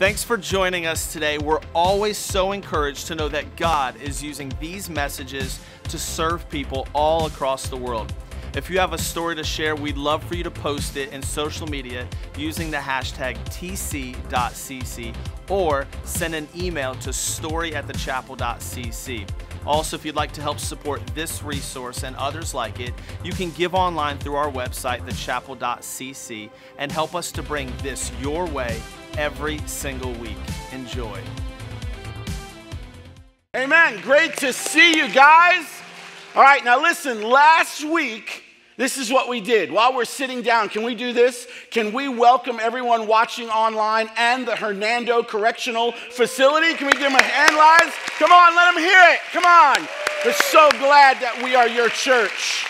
Thanks for joining us today. We're always so encouraged to know that God is using these messages to serve people all across the world. If you have a story to share, we'd love for you to post it in social media using the hashtag TC.cc or send an email to story at thechapel.cc. Also, if you'd like to help support this resource and others like it, you can give online through our website, thechapel.cc, and help us to bring this your way every single week. Enjoy. Amen. Great to see you guys. All right, now listen, last week, this is what we did. While we're sitting down, can we do this? Can we welcome everyone watching online and the Hernando Correctional Facility? Can we give them a hand, Liz? Come on, let them hear it. Come on. We're so glad that we are your church.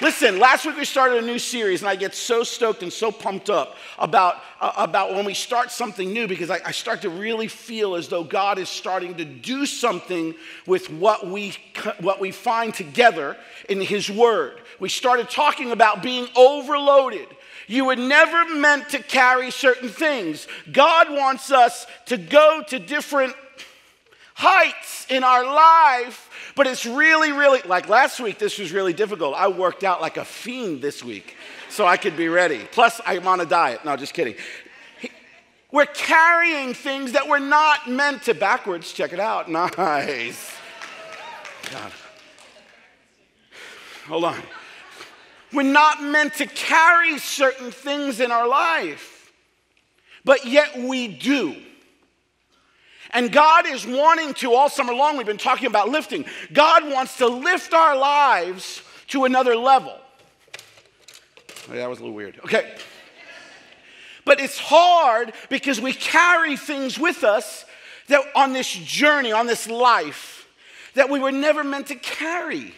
Listen, last week we started a new series, and I get so stoked and so pumped up about, uh, about when we start something new because I, I, start to really feel as though God is starting to do something with what we, what we find together in His Word. We started talking about being overloaded. You were never meant to carry certain things. God wants us to go to different heights in our life but it's really, really, like last week, this was really difficult. I worked out like a fiend this week so I could be ready. Plus, I'm on a diet. No, just kidding. We're carrying things that we're not meant to backwards. Check it out. Nice. God. Hold on. We're not meant to carry certain things in our life, but yet we do. And God is wanting to, all summer long, we've been talking about lifting. God wants to lift our lives to another level. Oh, that was a little weird. Okay. But it's hard because we carry things with us that on this journey, on this life, that we were never meant to carry.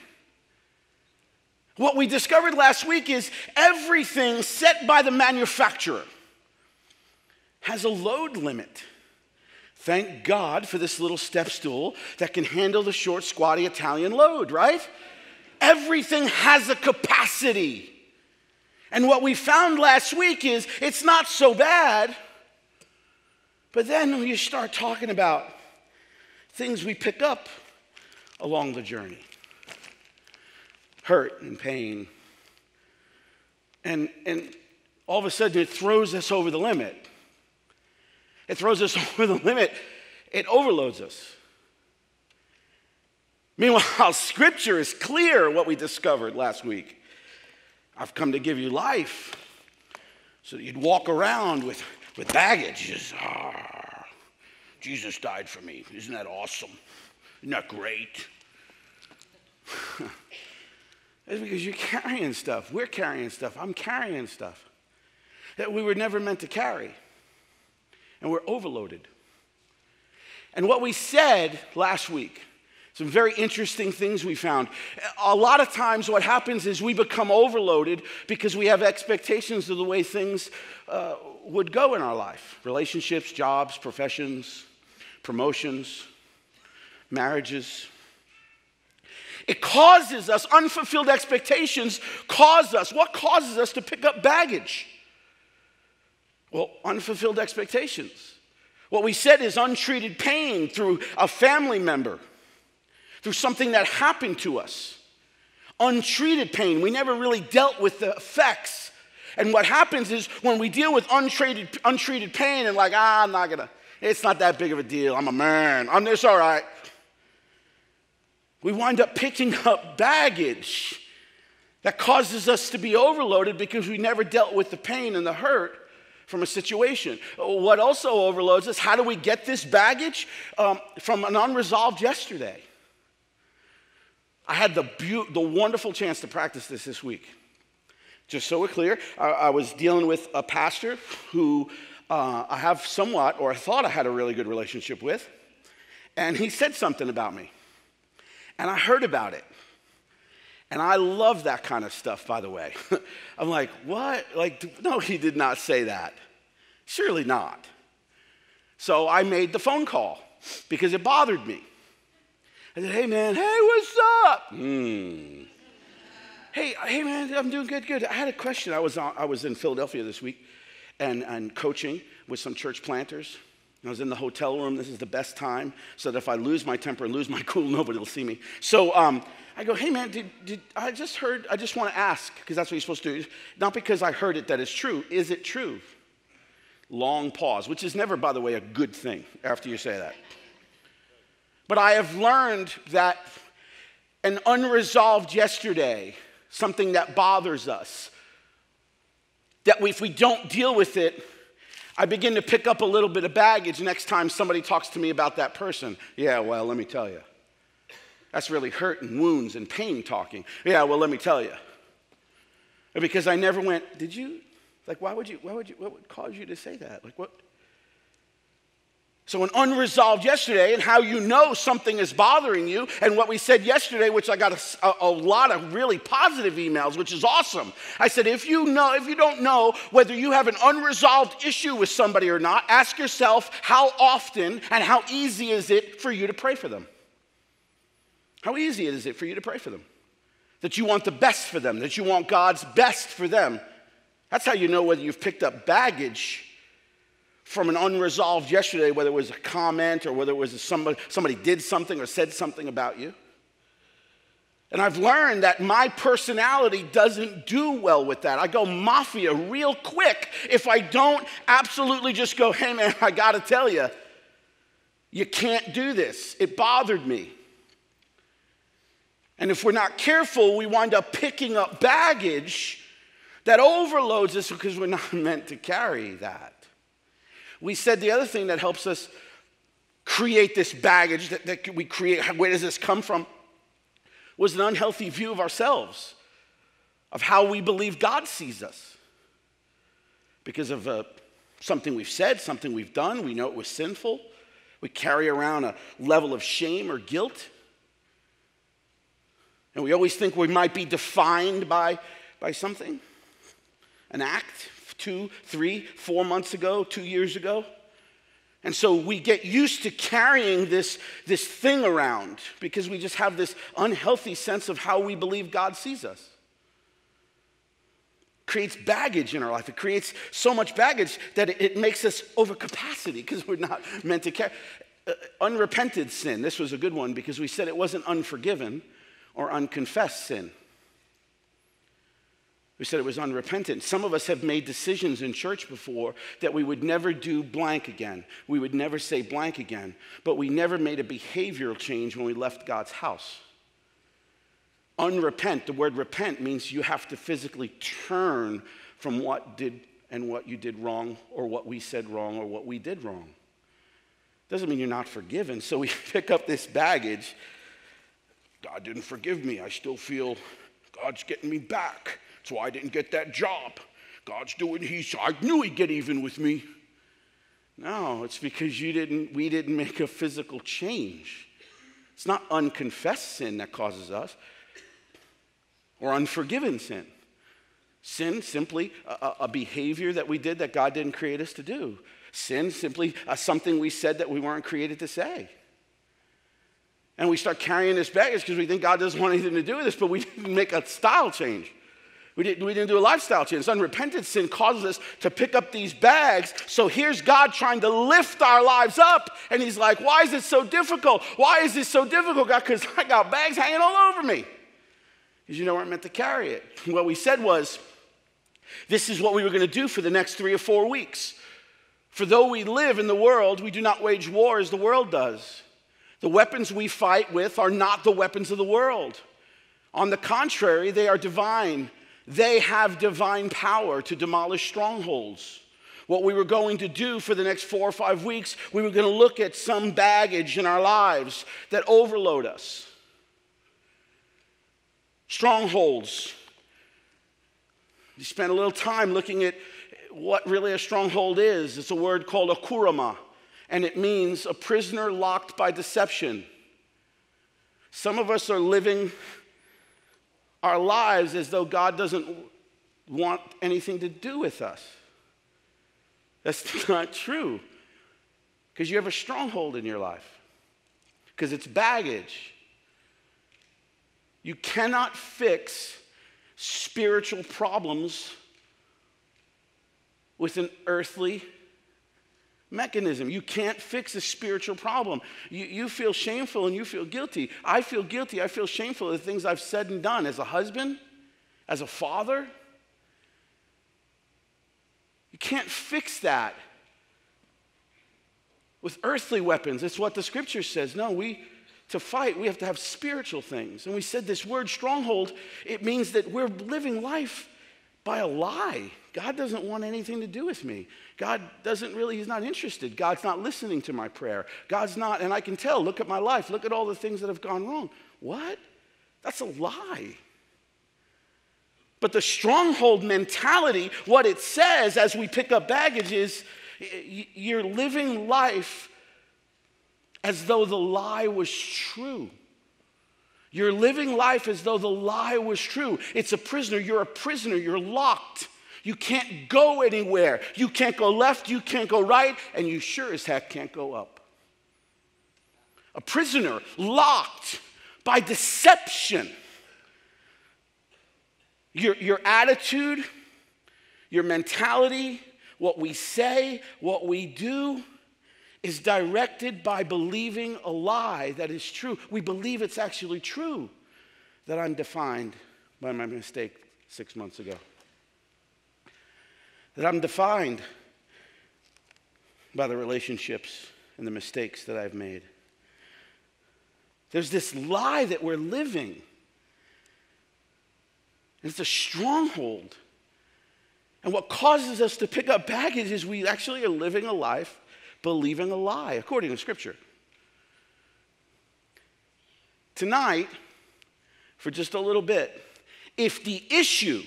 What we discovered last week is everything set by the manufacturer has a load limit. Thank God for this little step stool that can handle the short, squatty Italian load, right? Everything has a capacity. And what we found last week is it's not so bad. But then when you start talking about things we pick up along the journey hurt and pain. And, and all of a sudden it throws us over the limit. It throws us over the limit, it overloads us. Meanwhile, Scripture is clear what we discovered last week. I've come to give you life so that you'd walk around with, with baggage. Ah, Jesus died for me. Isn't that awesome? Isn't that great? it's because you're carrying stuff. We're carrying stuff. I'm carrying stuff that we were never meant to carry and we're overloaded. And what we said last week, some very interesting things we found. A lot of times, what happens is we become overloaded because we have expectations of the way things uh, would go in our life relationships, jobs, professions, promotions, marriages. It causes us, unfulfilled expectations cause us. What causes us to pick up baggage? Well, unfulfilled expectations. What we said is untreated pain through a family member, through something that happened to us. Untreated pain. We never really dealt with the effects. And what happens is when we deal with untreated, untreated pain and like, ah, I'm not gonna, it's not that big of a deal. I'm a man. I'm this all right. We wind up picking up baggage that causes us to be overloaded because we never dealt with the pain and the hurt from a situation. What also overloads us, how do we get this baggage um, from an unresolved yesterday? I had the, be- the wonderful chance to practice this this week. Just so we're clear, I, I was dealing with a pastor who uh, I have somewhat, or I thought I had a really good relationship with, and he said something about me. And I heard about it. And I love that kind of stuff, by the way. I'm like, what? Like, no, he did not say that. Surely not. So I made the phone call because it bothered me. I said, hey, man, hey, what's up? Hmm. Hey, hey, man, I'm doing good, good. I had a question. I was, on, I was in Philadelphia this week, and, and coaching with some church planters. I was in the hotel room. This is the best time, so that if I lose my temper and lose my cool, nobody will see me. So um, I go, hey man, did, did, I just heard, I just want to ask, because that's what you're supposed to do. Not because I heard it that it's true. Is it true? Long pause, which is never, by the way, a good thing after you say that. But I have learned that an unresolved yesterday, something that bothers us, that if we don't deal with it, I begin to pick up a little bit of baggage next time somebody talks to me about that person. Yeah, well, let me tell you. That's really hurt and wounds and pain talking. Yeah, well, let me tell you. Because I never went, did you? Like, why would you, why would you, what would cause you to say that? Like, what? So, an unresolved yesterday, and how you know something is bothering you, and what we said yesterday, which I got a, a, a, lot of really positive emails, which is awesome. I said, if you know, if you don't know whether you have an unresolved issue with somebody or not, ask yourself how often and how easy is it for you to pray for them? How easy is it for you to pray for them? That you want the best for them, that you want God's best for them. That's how you know whether you've picked up baggage from an unresolved yesterday, whether it was a comment or whether it was somebody, somebody did something or said something about you. And I've learned that my personality doesn't do well with that. I go mafia real quick if I don't absolutely just go, hey man, I gotta tell you, you can't do this. It bothered me. And if we're not careful, we wind up picking up baggage that overloads us because we're not meant to carry that. We said the other thing that helps us create this baggage that, that we create, where does this come from? Was an unhealthy view of ourselves, of how we believe God sees us. Because of uh, something we've said, something we've done, we know it was sinful. We carry around a level of shame or guilt. And we always think we might be defined by, by something, an act, two, three, four months ago, two years ago. And so we get used to carrying this, this thing around because we just have this unhealthy sense of how we believe God sees us. creates baggage in our life. It creates so much baggage that it, it makes us over capacity because we're not meant to carry. Uh, unrepented sin, this was a good one because we said it wasn't unforgiven or unconfessed sin. We said it was unrepentant. Some of us have made decisions in church before that we would never do blank again. We would never say blank again. But we never made a behavioral change when we left God's house. Unrepent, the word repent means you have to physically turn from what did and what you did wrong or what we said wrong or what we did wrong. Doesn't mean you're not forgiven. So we pick up this baggage. God didn't forgive me. I still feel God's getting me back. That's why I didn't get that job. God's doing, he's, I knew he'd get even with me. No, it's because you didn't, we didn't make a physical change. It's not unconfessed sin that causes us, or unforgiven sin. Sin simply a, a behavior that we did that God didn't create us to do. Sin simply uh, something we said that we weren't created to say. And we start carrying this baggage because we think God doesn't want anything to do with this, but we didn't make a style change. We didn't, we didn't do a lifestyle change. Unrepentant sin causes us to pick up these bags. So here's God trying to lift our lives up. And He's like, Why is it so difficult? Why is this so difficult, God? Because I got bags hanging all over me. Because you know we're meant to carry it. What we said was, This is what we were going to do for the next three or four weeks. For though we live in the world, we do not wage war as the world does. The weapons we fight with are not the weapons of the world. On the contrary, they are divine they have divine power to demolish strongholds. What we were going to do for the next four or five weeks, we were going to look at some baggage in our lives that overload us. Strongholds. You spent a little time looking at what really a stronghold is. It's a word called a kurama, and it means a prisoner locked by deception. Some of us are living our lives as though God doesn't want anything to do with us. That's not true. Because you have a stronghold in your life, because it's baggage. You cannot fix spiritual problems with an earthly mechanism. You can't fix a spiritual problem. You, you feel shameful and you feel guilty. I feel guilty. I feel shameful of the things I've said and done as a husband, as a father. You can't fix that with earthly weapons. It's what the scripture says. No, we to fight, we have to have spiritual things. And we said this word stronghold, it means that we're living life by a lie. God doesn't want anything to do with me. God doesn't really, He's not interested. God's not listening to my prayer. God's not, and I can tell, look at my life, look at all the things that have gone wrong. What? That's a lie. But the stronghold mentality, what it says as we pick up baggage is you're living life as though the lie was true. You're living life as though the lie was true. It's a prisoner. You're a prisoner. You're locked. You can't go anywhere. You can't go left. You can't go right. And you sure as heck can't go up. A prisoner locked by deception. Your, your attitude, your mentality, what we say, what we do is directed by believing a lie that is true. We believe it's actually true that I'm defined by my mistake six months ago. That I'm defined by the relationships and the mistakes that I've made. There's this lie that we're living. It's a stronghold. And what causes us to pick up baggage is we actually are living a life believing a lie, according to Scripture. Tonight, for just a little bit, if the issue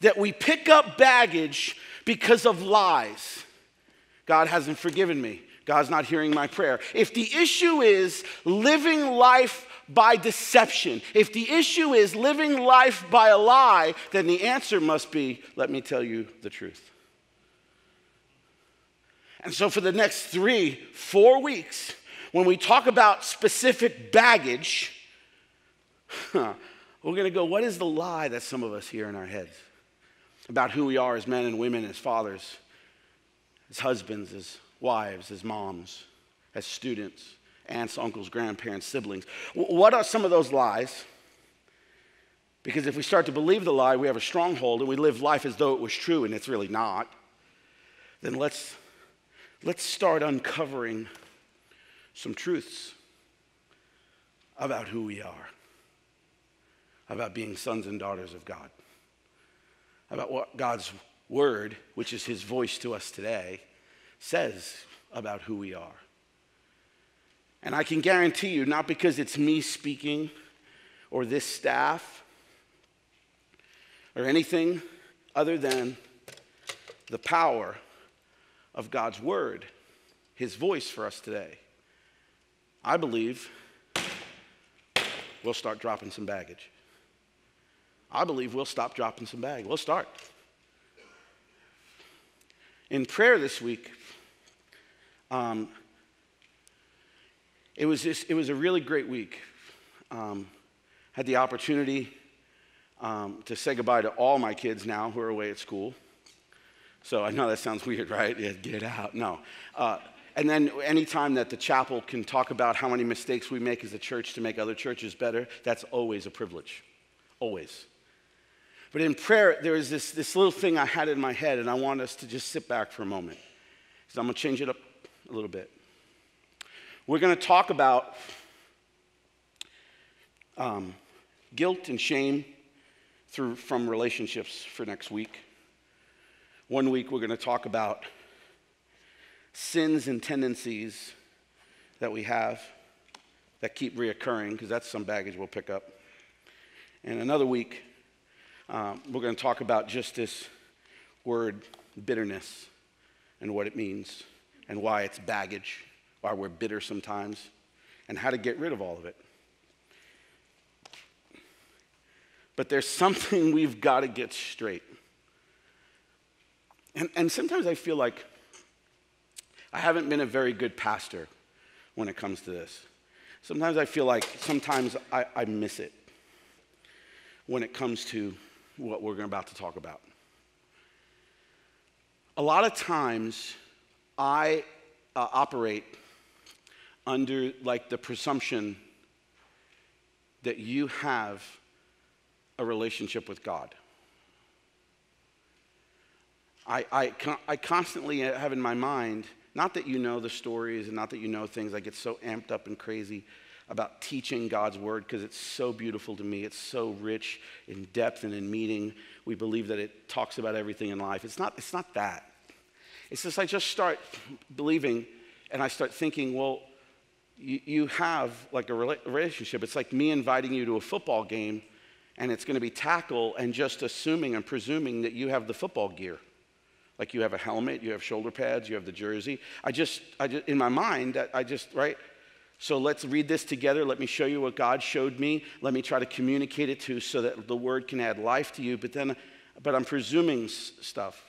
that we pick up baggage because of lies, God hasn't forgiven me, God's not hearing my prayer. If the issue is living life by deception, if the issue is living life by a lie, then the answer must be let me tell you the truth. And so, for the next three, four weeks, when we talk about specific baggage, we're going to go, what is the lie that some of us hear in our heads about who we are as men and women, as fathers, as husbands, as wives, as moms, as students, aunts, uncles, grandparents, siblings? What are some of those lies? Because if we start to believe the lie, we have a stronghold and we live life as though it was true and it's really not, then let's let's start uncovering some truths about who we are, about being sons and daughters of God, about what God's word, which is his voice to us today, says about who we are. And I can guarantee you, not because it's me speaking or this staff or anything other than the power of God's word, his voice for us today, I believe we'll start dropping some baggage. I believe we'll stop dropping some baggage. We'll start. In prayer this week, um, it, was just, it was a really great week. Um, had the opportunity um, to say goodbye to all my kids now who are away at school. So I know that sounds weird, right? Yeah, get out. No. Uh, and then anytime that the chapel can talk about how many mistakes we make as a church to make other churches better, that's always a privilege. Always. But in prayer, there is this, this little thing I had in my head, and I want us to just sit back for a moment. So I'm going to change it up a little bit. We're going to talk about um, guilt and shame through, from relationships for next week. One week we're going to talk about sins and tendencies that we have that keep reoccurring, because that's some baggage we'll pick up. And another week, um, we're going to talk about just this word bitterness and what it means and why it's baggage, why we're bitter sometimes, and how to get rid of all of it. But there's something we've got to get straight. And, and sometimes I feel like I haven't been a very good pastor when it comes to this. Sometimes I feel like sometimes I, I miss it when it comes to what we're about to talk about. A lot of times I uh, operate under like the presumption that you have a relationship with God. I, I, I constantly have in my mind, not that you know the stories and not that you know things, I get so amped up and crazy about teaching God's word because it's so beautiful to me. It's so rich in depth and in meaning. We believe that it talks about everything in life. It's not, it's not that. It's just I just start believing and I start thinking, well, you, you have like a relationship. It's like me inviting you to a football game and it's going to be tackle and just assuming and presuming that you have the football gear. Like you have a helmet, you have shoulder pads, you have the jersey. I just, I just in my mind, I just, right? So let's read this together. Let me show you what God showed me. Let me try to communicate it to you so that the word can add life to you. But then, but I'm presuming stuff.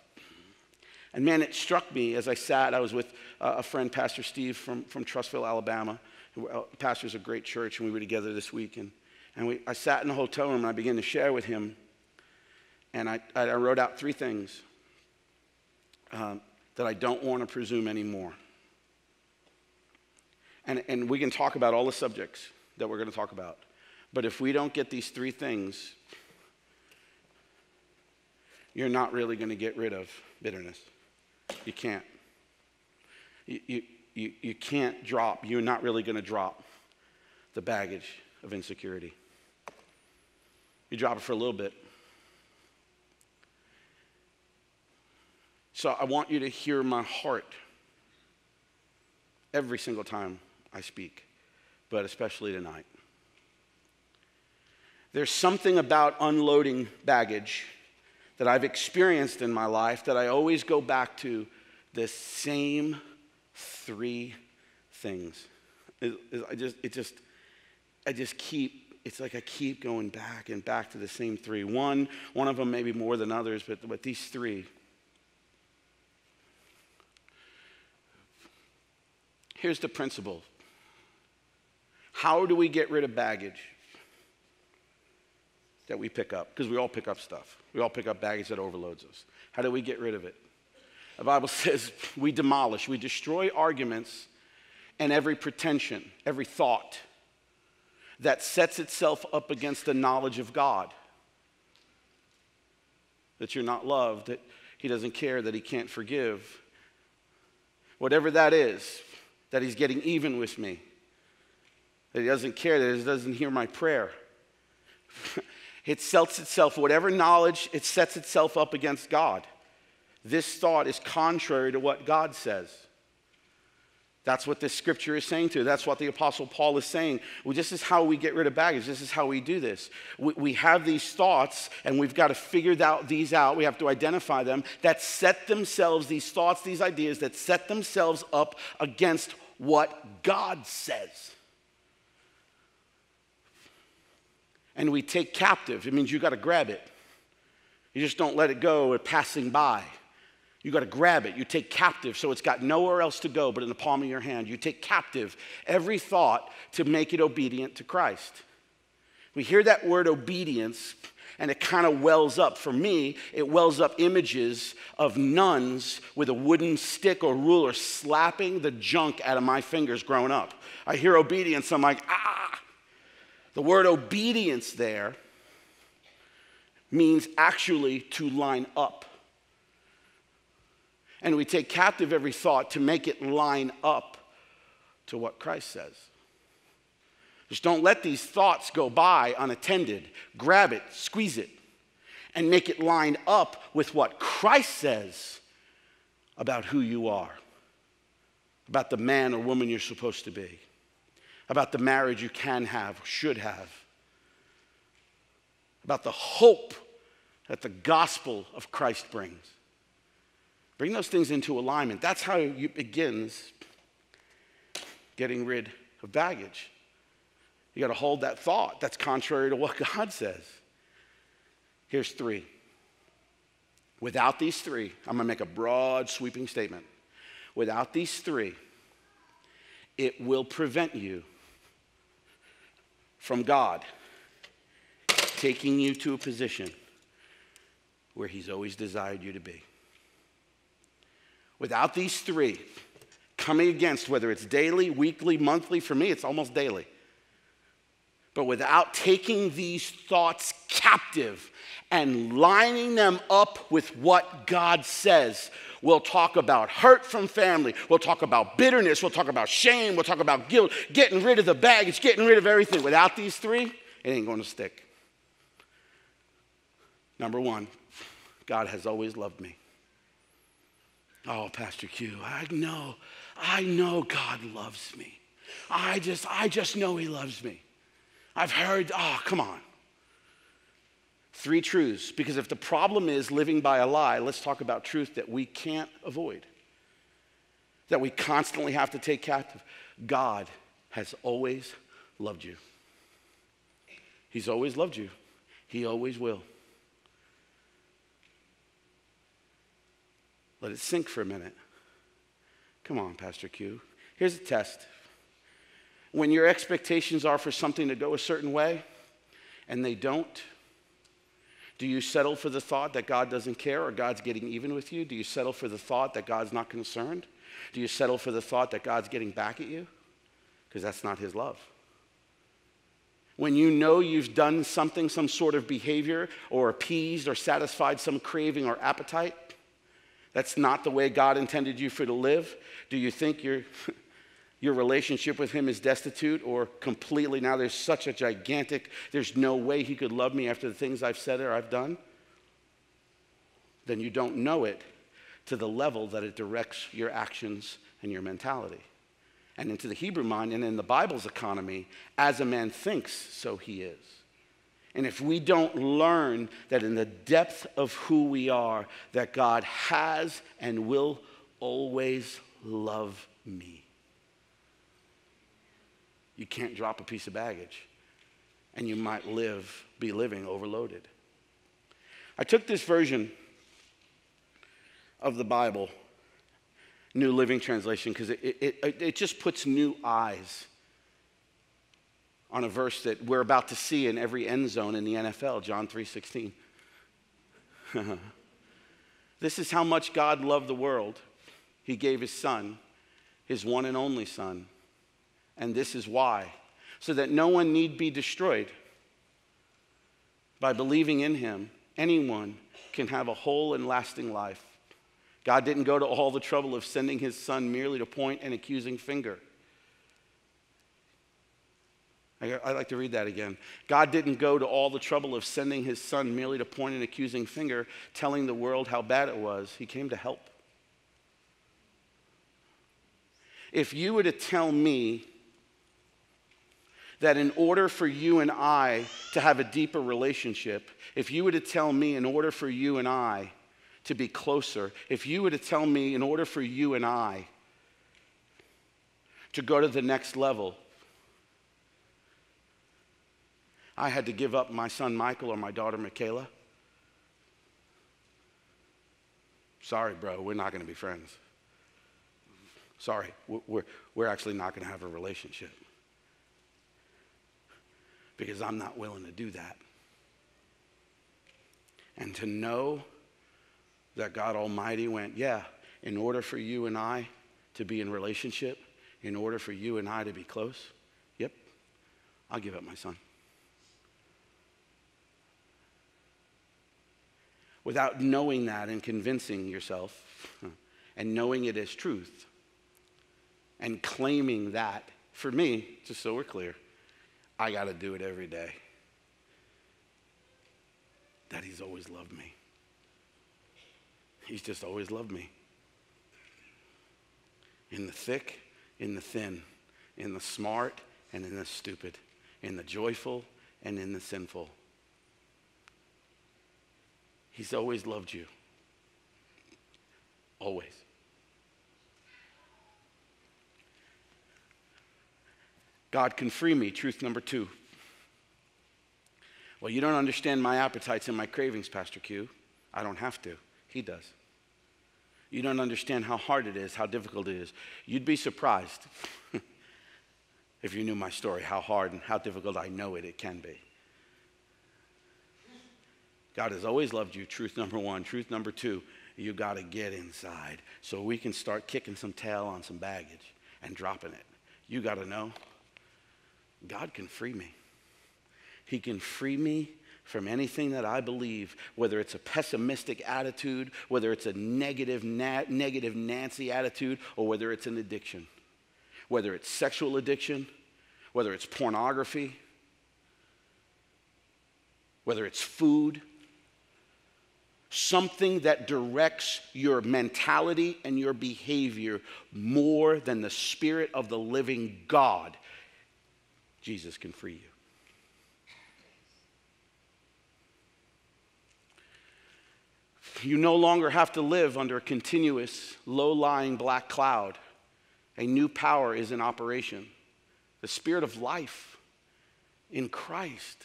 And man, it struck me as I sat. I was with uh, a friend, Pastor Steve from, from Trussville, Alabama. Who uh, pastors a great church, and we were together this week. And, and we, I sat in the hotel room and I began to share with him. And I, I wrote out three things um, that I don't want to presume anymore. And, and we can talk about all the subjects that we're going to talk about. But if we don't get these three things, you're not really going to get rid of bitterness. You can't. You, you, you, you can't drop, you're not really going to drop the baggage of insecurity. You drop it for a little bit. So I want you to hear my heart every single time I speak, but especially tonight. There's something about unloading baggage that I've experienced in my life that I always go back to the same three things. It, it, I just, it just, I just keep, it's like I keep going back and back to the same three. One, one of them maybe more than others, but, but these three. Here's the principle. How do we get rid of baggage? that we pick up, because we all pick up stuff. We all pick up baggage that overloads us. How do we get rid of it? The Bible says we demolish, we destroy arguments and every pretension, every thought that sets itself up against the knowledge of God. That you're not loved, that He doesn't care, that He can't forgive. Whatever that is, that He's getting even with me, that He doesn't care, that He doesn't hear my prayer. It sets itself, whatever knowledge, it sets itself up against God. This thought is contrary to what God says. That's what this scripture is saying to. That's what the Apostle Paul is saying. Well, this is how we get rid of baggage. This is how we do this. We, we have these thoughts, and we've got to figure out these out. We have to identify them that set themselves, these thoughts, these ideas that set themselves up against what God says. And we take captive. It means you got to grab it. You just don't let it go at passing by. You got to grab it. You take captive so it's got nowhere else to go but in the palm of your hand. You take captive every thought to make it obedient to Christ. We hear that word obedience and it kind of wells up. For me, it wells up images of nuns with a wooden stick or ruler slapping the junk out of my fingers growing up. I hear obedience, I'm like, ah, the word obedience there means actually to line up. And we take captive every thought to make it line up to what Christ says. Just don't let these thoughts go by unattended. Grab it, squeeze it, and make it line up with what Christ says about who you are, about the man or woman you're supposed to be about the marriage you can have, should have, about the hope that the gospel of Christ brings. Bring those things into alignment. That's how it begins getting rid of baggage. You got to hold that thought that's contrary to what God says. Here's three. Without these three, I'm going to make a broad, sweeping statement. Without these three, it will prevent you from God, taking you to a position where He's always desired you to be. Without these three coming against, whether it's daily, weekly, monthly, for me, it's almost daily. But without taking these thoughts captive and lining them up with what God says, we'll talk about hurt from family. We'll talk about bitterness. We'll talk about shame. We'll talk about guilt, getting rid of the baggage, getting rid of everything. Without these three, it ain't going to stick. Number one, God has always loved me. Oh, Pastor Q, I know, I know God loves me. I just, I just know He loves me. I've heard, oh, come on. Three truths, because if the problem is living by a lie, let's talk about truth that we can't avoid, that we constantly have to take captive. God has always loved you. He's always loved you, He always will. Let it sink for a minute. Come on, Pastor Q. Here's a test. When your expectations are for something to go a certain way and they don't, do you settle for the thought that God doesn't care or God's getting even with you? Do you settle for the thought that God's not concerned? Do you settle for the thought that God's getting back at you? Because that's not His love. When you know you've done something, some sort of behavior, or appeased or satisfied some craving or appetite, that's not the way God intended you for to live? Do you think your, your relationship with Him is destitute or completely now there's such a gigantic, there's no way He could love me after the things I've said or I've done? Then you don't know it to the level that it directs your actions and your mentality. And into the Hebrew mind and in the Bible's economy, as a man thinks, so he is. And if we don't learn that in the depth of who we are, that God has and will always love me, you can't drop a piece of baggage and you might live, be living overloaded. I took this version of the Bible, New Living Translation, because it, it, it, it just puts new eyes on a verse that we're about to see in every end zone in the NFL, John 3:16. this is how much God loved the world. He gave his son, his one and only son. And this is why, so that no one need be destroyed. By believing in him, anyone can have a whole and lasting life. God didn't go to all the trouble of sending his son merely to point an accusing finger. I'd like to read that again. God didn't go to all the trouble of sending his son merely to point an accusing finger, telling the world how bad it was. He came to help. If you were to tell me that in order for you and I to have a deeper relationship, if you were to tell me in order for you and I to be closer, if you were to tell me in order for you and I to go to the next level, I had to give up my son Michael or my daughter Michaela. Sorry, bro, we're not going to be friends. Sorry, we're, we're actually not going to have a relationship. Because I'm not willing to do that. And to know that God Almighty went, yeah, in order for you and I to be in relationship, in order for you and I to be close, yep, I'll give up my son. without knowing that and convincing yourself and knowing it as truth and claiming that, for me, just so we're clear, I got to do it every day. That He's always loved me. He's just always loved me. In the thick, in the thin, in the smart, and in the stupid, in the joyful, and in the sinful. He's always loved you. Always. God can free me. Truth number two. Well, you don't understand my appetites and my cravings, Pastor Q. I don't have to. He does. You don't understand how hard it is, how difficult it is. You'd be surprised if you knew my story, how hard and how difficult I know it, it can be. God has always loved you, truth number one. Truth number two, you got to get inside so we can start kicking some tail on some baggage and dropping it. You got to know God can free me. He can free me from anything that I believe, whether it's a pessimistic attitude, whether it's a negative, na- negative Nancy attitude, or whether it's an addiction, whether it's sexual addiction, whether it's pornography, whether it's food, something that directs your mentality and your behavior more than the Spirit of the living God, Jesus can free you. You no longer have to live under a continuous, low lying black cloud. A new power is in operation. The spirit of life in Christ,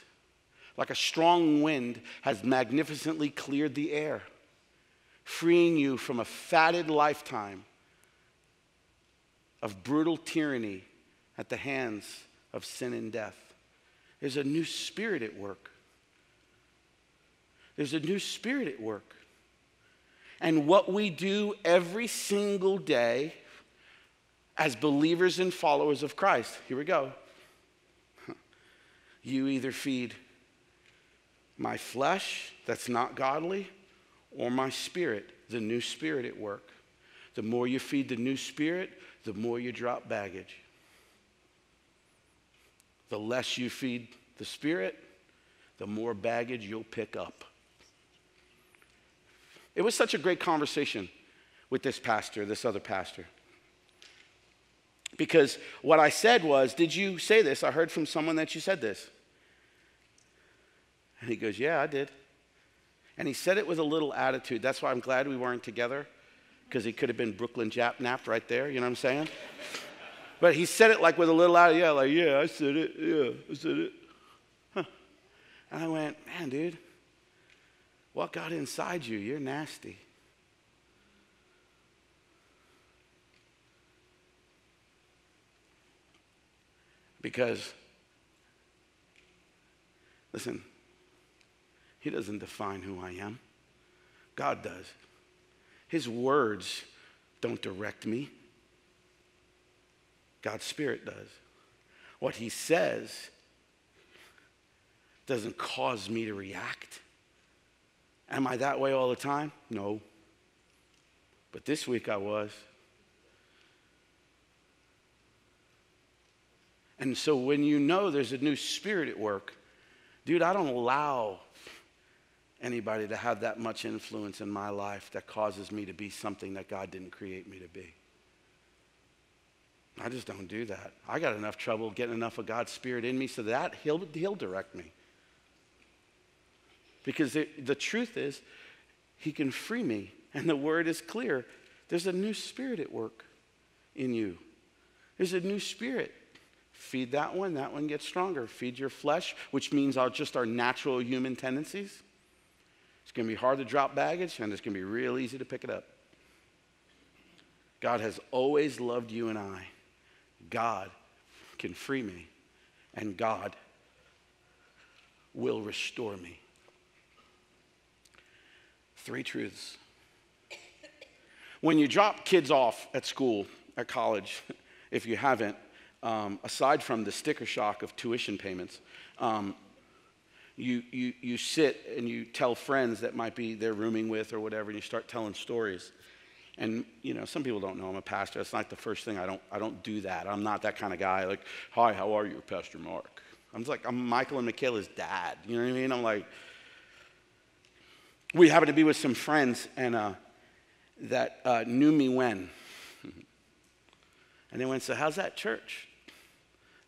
like a strong wind, has magnificently cleared the air, freeing you from a fatted lifetime of brutal tyranny at the hands of sin and death. There's a new spirit at work. There's a new spirit at work. And what we do every single day as believers and followers of Christ, here we go. You either feed my flesh that's not godly or my spirit, the new spirit at work. The more you feed the new spirit, the more you drop baggage. The less you feed the spirit, the more baggage you'll pick up. It was such a great conversation with this pastor, this other pastor. Because what I said was, Did you say this? I heard from someone that you said this. And he goes, Yeah, I did. And he said it with a little attitude. That's why I'm glad we weren't together, because he could have been Brooklyn Jap napped right there. You know what I'm saying? But he said it like with a little attitude. Yeah, like, yeah, I said it. Yeah, I said it. Huh. And I went, Man, dude. What got inside you? You're nasty. Because, listen, He doesn't define who I am, God does. His words don't direct me, God's Spirit does. What He says doesn't cause me to react. Am I that way all the time? No. But this week I was. And so when you know there's a new spirit at work, dude, I don't allow anybody to have that much influence in my life that causes me to be something that God didn't create me to be. I just don't do that. I got enough trouble getting enough of God's spirit in me so that he'll, he'll direct me. Because the, the truth is, He can free me. And the word is clear. There's a new spirit at work in you. There's a new spirit. Feed that one, that one gets stronger. Feed your flesh, which means our, just our natural human tendencies. It's going to be hard to drop baggage, and it's going to be real easy to pick it up. God has always loved you and I. God can free me, and God will restore me. Three truths. When you drop kids off at school, at college, if you haven't, um, aside from the sticker shock of tuition payments, um, you, you, you sit and you tell friends that might be they're rooming with or whatever, and you start telling stories. And you know, some people don't know I'm a pastor. That's not the first thing. I don't, I don't do that. I'm not that kind of guy. Like, hi, how are you, Pastor Mark? I'm like, I'm Michael and Michaela's dad. You know what I mean? I'm like, we happened to be with some friends and uh, that uh, knew me when. and they went, So, how's that church?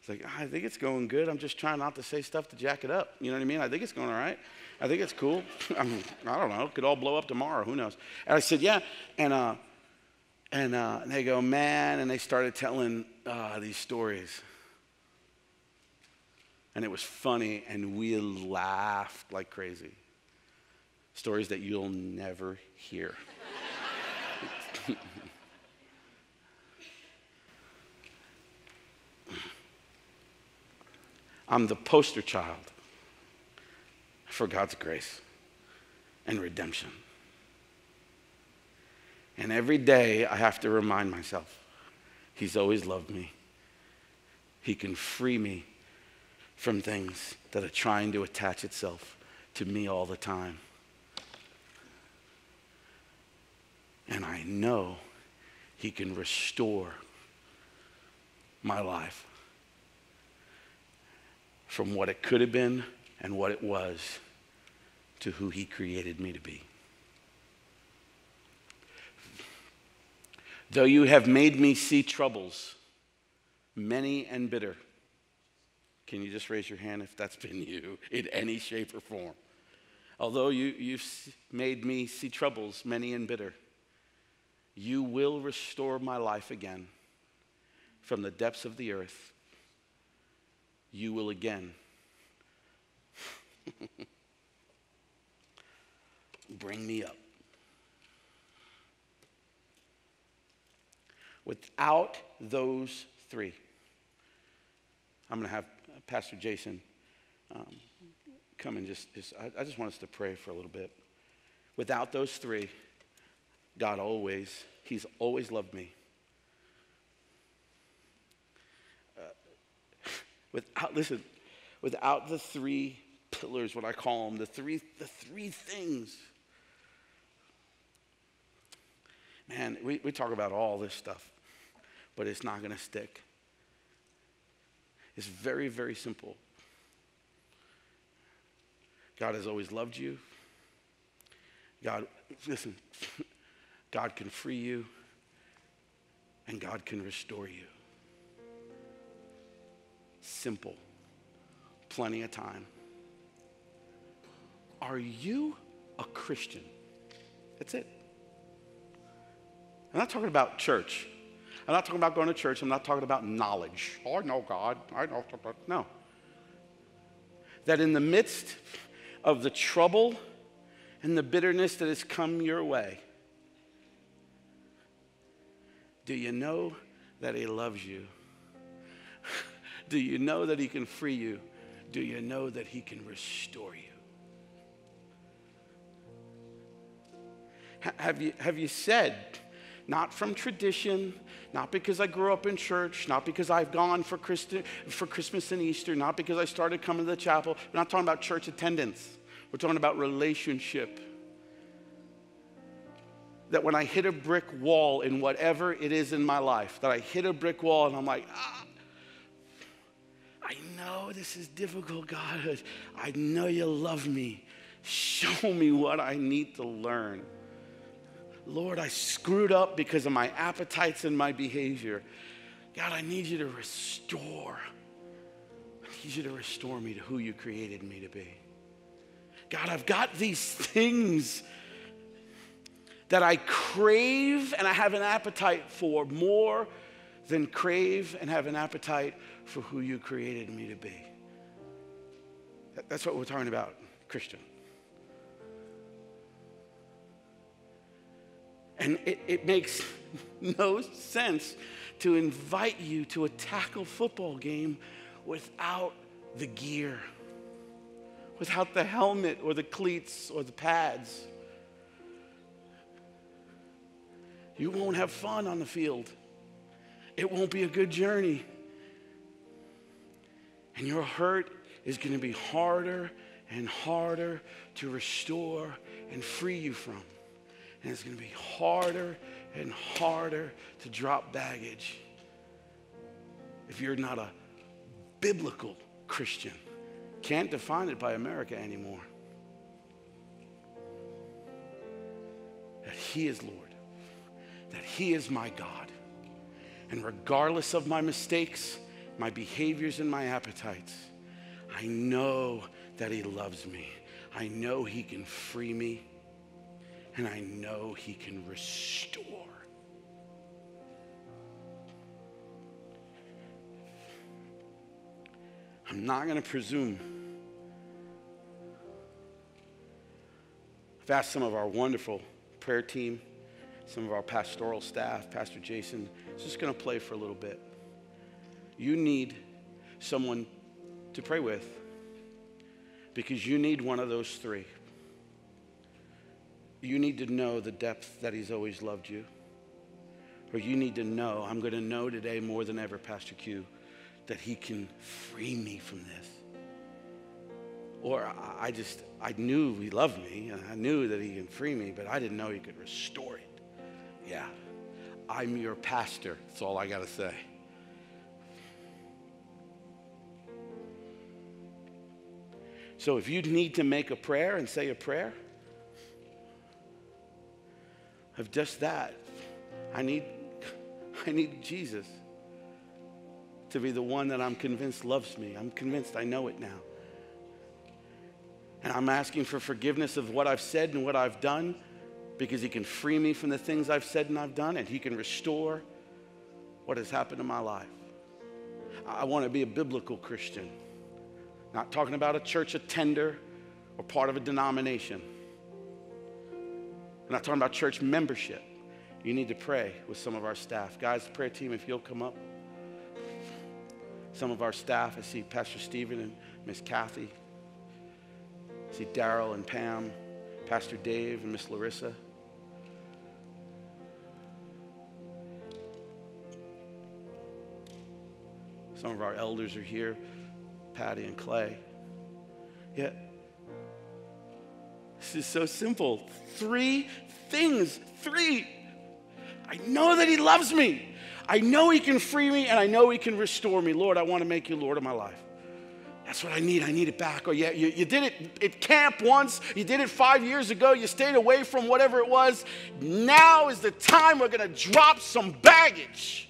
It's like, I think it's going good. I'm just trying not to say stuff to jack it up. You know what I mean? I think it's going all right. I think it's cool. I, mean, I don't know. It could all blow up tomorrow. Who knows? And I said, Yeah. And, uh, and, uh, and they go, Man. And they started telling uh, these stories. And it was funny, and we laughed like crazy stories that you'll never hear. I'm the poster child for God's grace and redemption. And every day I have to remind myself, He's always loved me. He can free me from things that are trying to attach itself to me all the time. And I know He can restore my life from what it could have been and what it was to who He created me to be. Though you have made me see troubles, many and bitter. Can you just raise your hand if that's been you in any shape or form? Although you, you've made me see troubles, many and bitter, you will restore my life again from the depths of the earth. You will again bring me up. Without those three, I'm going to have Pastor Jason um, come and just, just I, I just want us to pray for a little bit. Without those three, God always, He's always loved me. Uh, without, listen, without the three pillars, what I call them, the three, the three things. Man, we, we talk about all this stuff, but it's not going to stick. It's very, very simple. God has always loved you. God, listen, God can free you, and God can restore you. Simple, plenty of time. Are you a Christian? That's it. I'm not talking about church. I'm not talking about going to church. I'm not talking about knowledge. Oh, I know God. I know. No. That in the midst of the trouble and the bitterness that has come your way, do you know that He loves you? Do you know that He can free you? Do you know that He can restore you? Have you, have you said, not from tradition, not because I grew up in church, not because I've gone for, Christi- for Christmas and Easter, not because I started coming to the chapel. We're not talking about church attendance. We're talking about relationship. That when I hit a brick wall in whatever it is in my life, that I hit a brick wall and I'm like, ah, I know this is difficult, God. I know you love me. Show me what I need to learn. Lord, I screwed up because of my appetites and my behavior. God, I need you to restore. I need you to restore me to who you created me to be. God, I've got these things that I crave and I have an appetite for more than crave and have an appetite for who you created me to be. That's what we're talking about, Christian. And it, it makes no sense to invite you to a tackle football game without the gear, without the helmet or the cleats or the pads. You won't have fun on the field. It won't be a good journey. And your hurt is going to be harder and harder to restore and free you from. And it's going to be harder and harder to drop baggage if you're not a biblical Christian. Can't define it by America anymore. That He is Lord, that He is my God. And regardless of my mistakes, my behaviors, and my appetites, I know that He loves me. I know He can free me and I know He can restore. I'm not going to presume. I've asked some of our wonderful prayer team, some of our pastoral staff, Pastor Jason, is just going to play for a little bit. You need someone to pray with because you need one of those three you need to know the depth that He's always loved you. Or you need to know, I'm going to know today more than ever, Pastor Q, that He can free me from this. Or I just, I knew He loved me and I knew that He can free me, but I didn't know He could restore it. Yeah, I'm your pastor. That's all I got to say. So if you need to make a prayer and say a prayer of just that, I need, I need Jesus to be the one that I'm convinced loves me. I'm convinced I know it now. And I'm asking for forgiveness of what I've said and what I've done because He can free me from the things I've said and I've done, and He can restore what has happened in my life. I want to be a biblical Christian. Not talking about a church attender or part of a denomination. I'm not talking about church membership. You need to pray with some of our staff. Guys, the prayer team, if you'll come up. Some of our staff, I see Pastor Stephen and Miss Kathy. I see Daryl and Pam, Pastor Dave and Miss Larissa. Some of our elders are here. Patty and Clay. Yet, this is so simple. Three things. Three. I know that He loves me. I know He can free me, and I know He can restore me. Lord, I want to make you Lord of my life. That's what I need. I need it back. Or yeah, you, you did it at camp once. You did it five years ago. You stayed away from whatever it was. Now is the time we're going to drop some baggage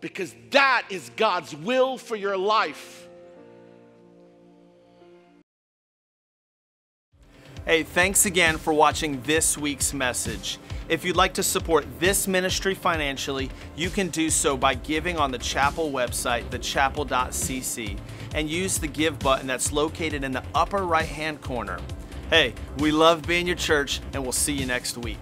because that is God's will for your life. Hey, thanks again for watching this week's message. If you'd like to support this ministry financially, you can do so by giving on the chapel website, thechapel.cc, and use the give button that's located in the upper right hand corner. Hey, we love being your church, and we'll see you next week.